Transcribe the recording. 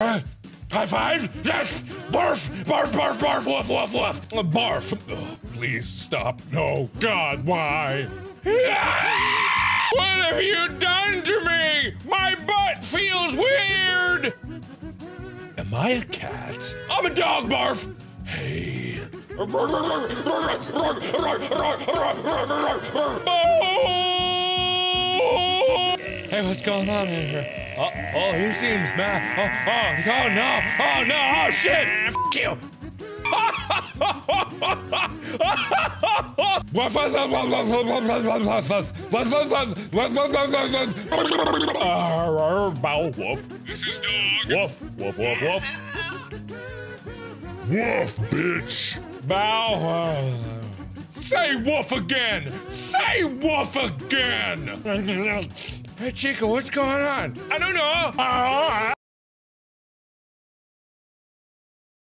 Uh, high five? Yes! Barf! Barf, barf, barf, woof, woof, woof! Uh, barf! Oh, please stop. No. God, why? what have you done to me? My butt feels weird! Am I a cat? I'm a dog, barf! Hey. Hey, what's going on in here? Oh, oh, he seems mad. Oh, oh, oh no, oh no, oh shit! F you! Woof. This is dog. Woof, woof, woof, woof. Woof, bitch. Bow. uh, Say woof again. Say woof again. Hey, Chico, what's going on? I don't know. Oh,